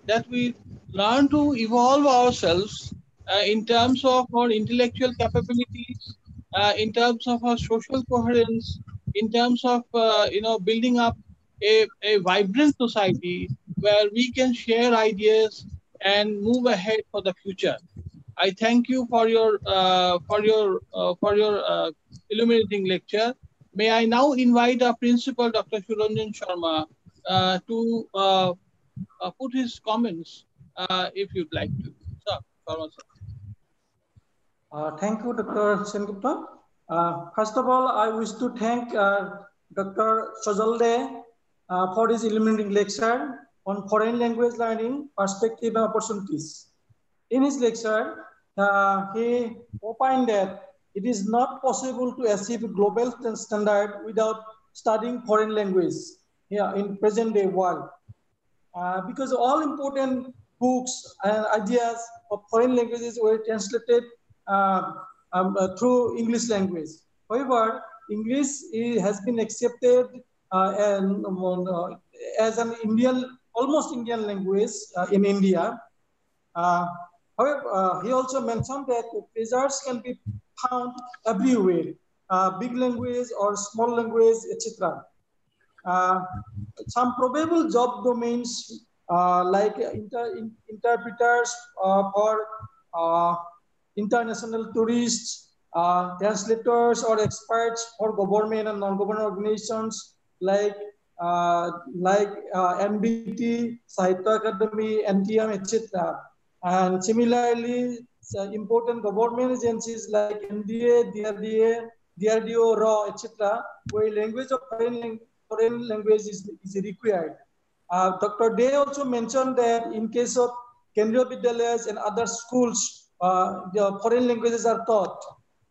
Speaker 3: that we learn to evolve ourselves uh, in terms of our intellectual capabilities, uh, in terms of our social coherence, in terms of uh, you know building up a, a vibrant society where we can share ideas and move ahead for the future. I thank you for your uh, for your uh, for your uh, illuminating lecture. May I now invite our principal, Dr. Suranjan Sharma, uh, to uh, uh, put his comments, uh, if you'd like to. Sir, Sharma, sir.
Speaker 4: Uh, thank you, Dr. Sengupta. Uh, first of all, I wish to thank Dr. Sojalde for his illuminating lecture on foreign language learning, perspective and opportunities. In his lecture, he opined that it is not possible to achieve global standard without studying foreign language. yeah, in present day world. Uh, because all important books and ideas of foreign languages were translated uh, um, uh, through English language. However, English has been accepted uh, and, um, uh, as an Indian, almost Indian language uh, in India. however, he also mentioned that treasures can be found everywhere, big language or small language, etc. some probable job domains uh, like inter in, interpreters uh, for uh, international tourists, translators or experts for government and non-government organizations like like MDT, Sahitya Akademi, NTM, etc. And similarly, important government agencies like NDA, DRDA, DRDO, RAW, etc., where language of foreign, foreign language is, is required. Uh, Dr. Day also mentioned that in case of Kendriya Vidyalayas and other schools, uh, the foreign languages are taught.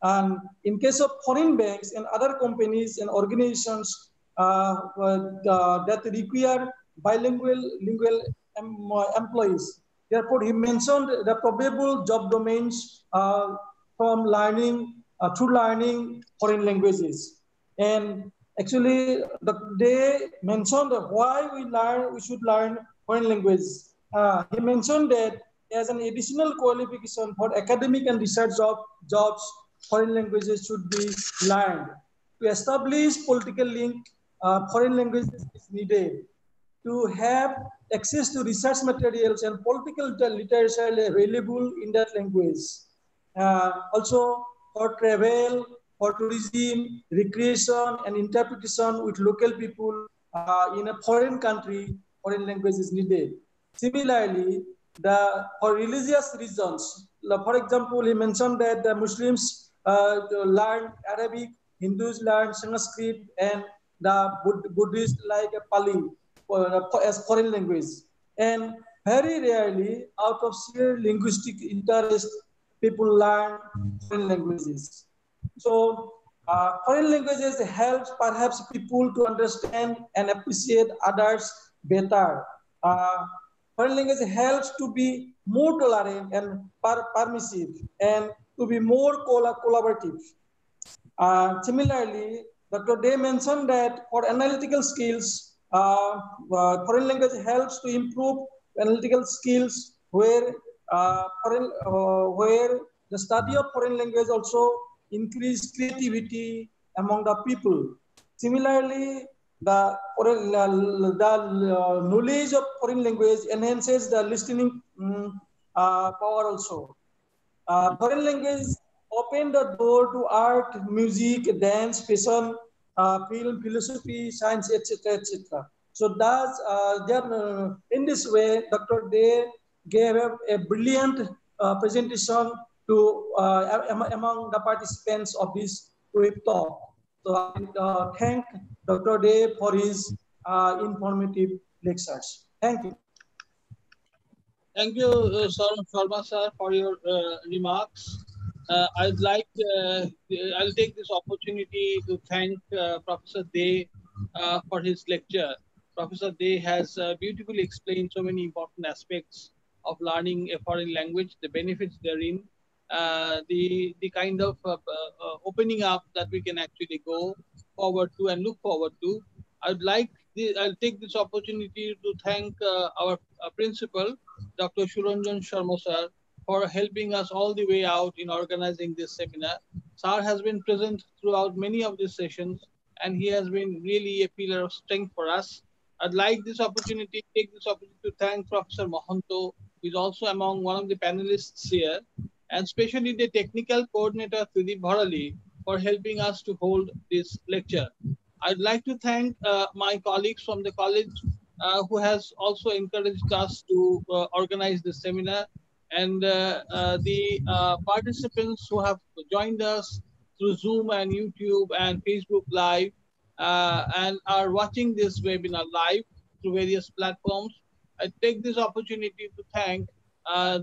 Speaker 4: And in case of foreign banks and other companies and organizations uh, uh that require bilingual lingual uh, employees, therefore he mentioned the probable job domains uh, from learning, through learning foreign languages. And Actually, the, they mentioned why we learn, we should learn foreign language. Uh, he mentioned that as an additional qualification for academic and research job, jobs, foreign languages should be learned. To establish political link, uh, foreign languages is needed. To have access to research materials and political literature available in that language. Uh, also, for travel, for tourism, recreation, and interpretation with local people uh, in a foreign country, foreign language is needed. Similarly, the for religious reasons, for example, he mentioned that the Muslims uh, learn Arabic, Hindus learn Sanskrit, and the Buddhists like Pali as foreign language. And very rarely, out of sheer linguistic interest, people learn foreign languages. So uh, foreign languages helps perhaps people to understand and appreciate others better. Uh, foreign language helps to be more tolerant and per permissive and to be more collaborative. Uh, similarly, Dr. Day mentioned that for analytical skills, uh, uh, foreign language helps to improve analytical skills where, uh, foreign, where the study of foreign language also increase creativity among the people. Similarly, the, the knowledge of foreign language enhances the listening um, uh, power also. Uh, foreign language open the door to art, music, dance, fashion, uh, film, philosophy, science, etc., etc. So that's uh, uh, in this way, Dr. Day gave a, a brilliant uh, presentation to uh, among the participants of this web talk. So I uh, thank Dr. Day for his informative lectures. Thank you.
Speaker 3: Thank you, uh, Sharma sir, for your remarks. Uh, I'd like, uh, I'll take this opportunity to thank uh, Professor Day for his lecture. Professor Day has beautifully explained so many important aspects of learning a foreign language, the benefits therein, uh, the the kind of uh, uh, opening up that we can actually go forward to and look forward to. I'd like the, I'll take this opportunity to thank uh, our principal, Dr. Suranjan Sharma sir, for helping us all the way out in organizing this seminar. Sir has been present throughout many of these sessions, and he has been really a pillar of strength for us. I'd like this opportunity, take this opportunity to thank Professor Mohanto, who is also among one of the panelists here, and especially the technical coordinator Sudip Bharali for helping us to hold this lecture. I'd like to thank uh, my colleagues from the college uh, who has also encouraged us to uh, organize this seminar and uh, uh, the uh, participants who have joined us through Zoom and YouTube and Facebook Live and are watching this webinar live through various platforms. I take this opportunity to thank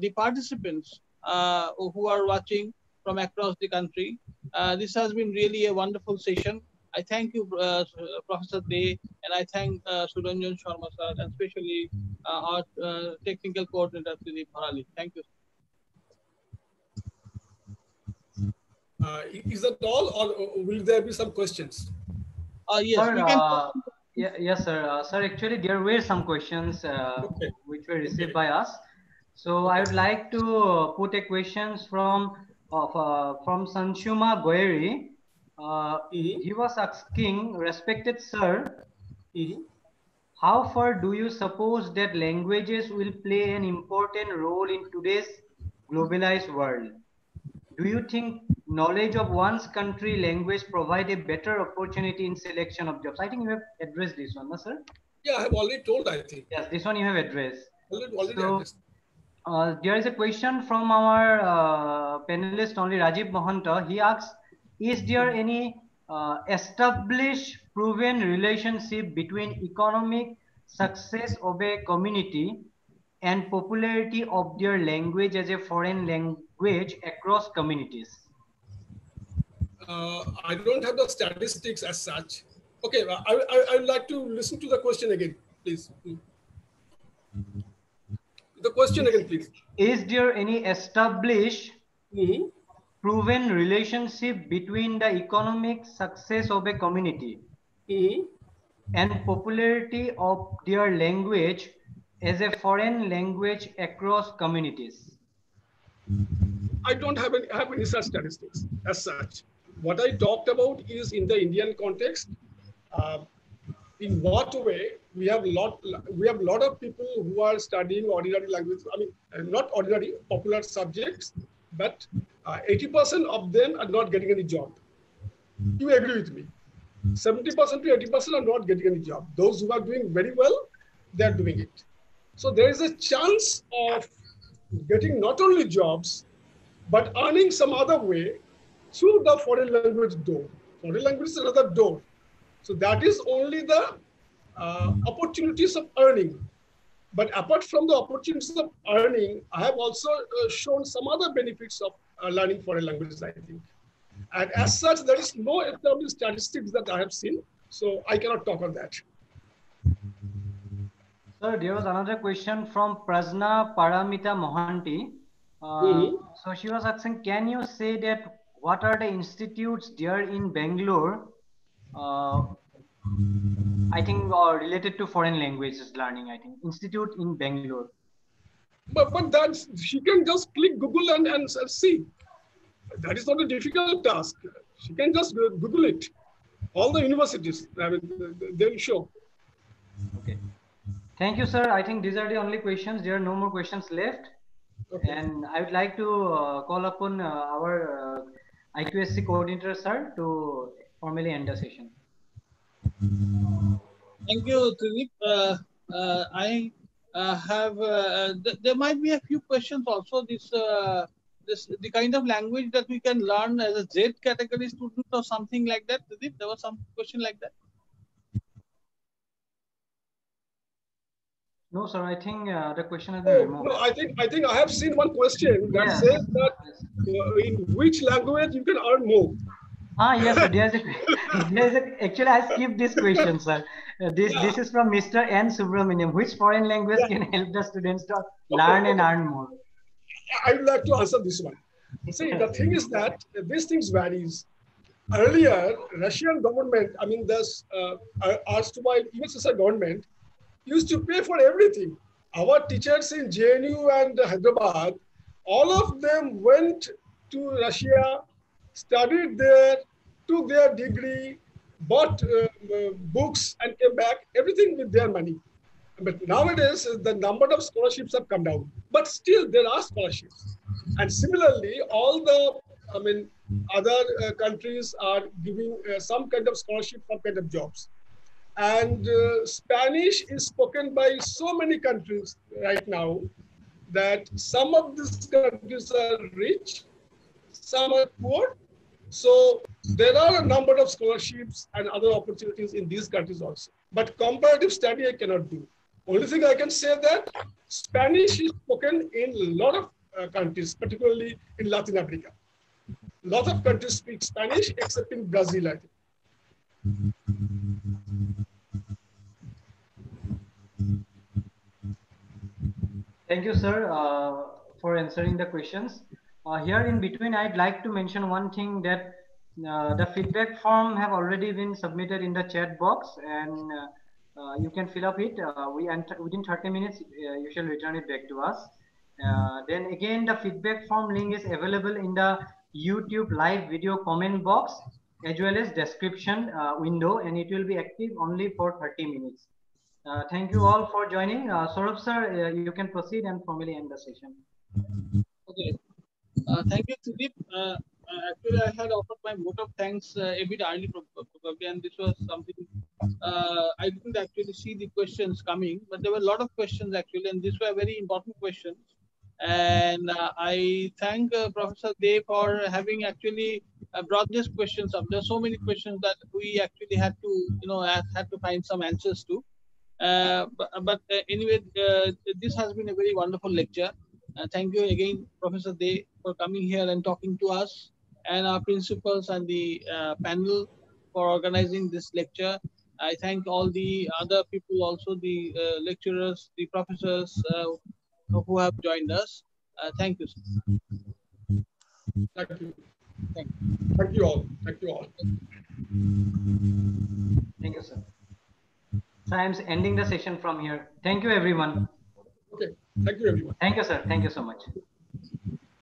Speaker 3: the participants who are watching from across the country. This has been really a wonderful session. I thank you, uh, Professor Day, and I thank uh, Suranjan Sharma sir, and especially uh, our uh, technical coordinator, Pradeep Bharali. Thank you.
Speaker 2: Uh, is that all, or will there be some questions?
Speaker 3: Uh, yes,
Speaker 1: Sir,
Speaker 3: we can.
Speaker 1: uh, yeah, yes, sir. Uh, sir, actually, there were some questions uh,
Speaker 2: Okay.
Speaker 1: which were received by us. So I would like to uh, put a questions from of uh, from Sanshuma Goeri. Uh. He was asking, respected sir, how far do you suppose that languages will play an important role in today's globalized world? Do you think knowledge of one's country language provide a better opportunity in selection of jobs? I think you have addressed this one, no, sir?
Speaker 2: Yeah, I have already told, I think.
Speaker 1: Yes, this one you have addressed.
Speaker 2: Already, already
Speaker 1: So-
Speaker 2: addressed.
Speaker 1: Uh, there is a question from our uh, panelist only, Rajiv Mohanta. He asks, is there any uh, established proven relationship between economic success of a community and popularity of their language as a foreign language across communities?
Speaker 2: Uh, I don't have the statistics as such. Okay, I, I, I would like to listen to the question again, please. Mm. The question again, please.
Speaker 1: Is there any established
Speaker 2: Mhm.
Speaker 1: Proven relationship between the economic success of a community
Speaker 2: Mhm.
Speaker 1: and popularity of their language as a foreign language across communities.
Speaker 2: I don't have any, have any such statistics as such. What I talked about is in the Indian context. Uh, in what way we have lot we have a lot of people who are studying ordinary languages. I mean, not ordinary popular subjects, but 80% of them are not getting any job. You agree with me? 70% to 80% are not getting any job. Those who are doing very well, they are doing it. So there is a chance of getting not only jobs, but earning some other way through the foreign language door. Foreign language is another door. So that is only the uh, opportunities of earning. But apart from the opportunities of earning, I have also uh, shown some other benefits of uh, learning foreign languages, I think. And as such, there is no established statistics that I have seen. So I cannot talk on that.
Speaker 1: Sir, there was another question from Prajna Paramita Mohanty. Uh,
Speaker 2: Mhm.
Speaker 1: So she was asking, can you say that what are the institutes there in Bangalore? Uh, I think uh, related to foreign languages learning, I think. Institute in Bangalore.
Speaker 2: But, but that's, she can just click Google and, and see. That is not a difficult task. She can just Google it. All the universities, I mean, they will show.
Speaker 1: Okay. Thank you, sir. I think these are the only questions. There are no more questions left.
Speaker 2: Okay.
Speaker 1: And I would like to uh, call upon uh, our uh, IQAC coordinator, sir, to formally end the session.
Speaker 3: Thank you, Trilip. Uh, uh, I have. Uh, th- there might be a few questions also. This, uh, this, the kind of language that we can learn as a Z category student or something like that. Trilip, there was some question like that.
Speaker 1: No, sir. I think uh, the question has been
Speaker 2: Oh,
Speaker 1: removed.
Speaker 2: no, I think I think I have seen one question that
Speaker 1: Yeah.
Speaker 2: says that uh, in which language you can earn more.
Speaker 1: Ah, yes, sir. There's a, there's a, actually, I skipped this question, sir. Uh, this, this is from Mr. N. Subramaniam. Which foreign language can help the students to learn and earn more?
Speaker 2: I would like to answer this one. See, the thing is that these things varies. Earlier, Russian government, I mean, this uh, erstwhile USSR government used to pay for everything. Our teachers in JNU and Hyderabad, all of them went to Russia, studied there, took their degree, bought uh, uh, books, and came back. Everything with their money. But nowadays, the number of scholarships have come down. But still, there are scholarships. And similarly, all the, I mean, other uh, countries are giving uh, some kind of scholarship, some kind of jobs. And uh, Spanish is spoken by so many countries right now that some of these countries are rich, some are poor. So there are a number of scholarships and other opportunities in these countries also. But comparative study I cannot do. Only thing I can say that Spanish is spoken in a lot of uh, countries, particularly in Latin America. A lot of countries speak Spanish except in Brazil, I think.
Speaker 1: Thank you, sir, uh, for answering the questions. Uh, here in between, I'd like to mention one thing that uh, the feedback form have already been submitted in the chat box and uh, uh, you can fill up it. Uh, we within 30 minutes, you shall return it back to us. then again, the feedback form link is available in the YouTube live video comment box as well as description window and it will be active only for 30 minutes. Uh, thank you all for joining. Uh, Saurabh sir, uh, you can proceed and formally end the session.
Speaker 3: Okay. Uh, thank you, Sudeep. Uh, uh, actually, I had offered my vote of thanks a bit early, probably, and this was something I didn't actually see the questions coming, but there were a lot of questions actually, and these were very important questions. And I thank Professor Dey for having actually brought these questions up. There so many questions that we actually had to, you know, had to find some answers to. Uh, but, but uh, anyway, uh, this has been a very wonderful lecture. thank you again, Professor Dey, for coming here and talking to us and our principals and the panel for organizing this lecture. I thank all the other people, also the uh, lecturers, the professors uh, who have joined us. Uh, thank you. Sir.
Speaker 2: Thank you. Thank you. Thank you all. Thank you all.
Speaker 1: Thank you, sir. So I'm ending the session from here. Thank you, everyone.
Speaker 2: Okay. Thank you, everyone.
Speaker 1: Thank you, sir. Thank you so much.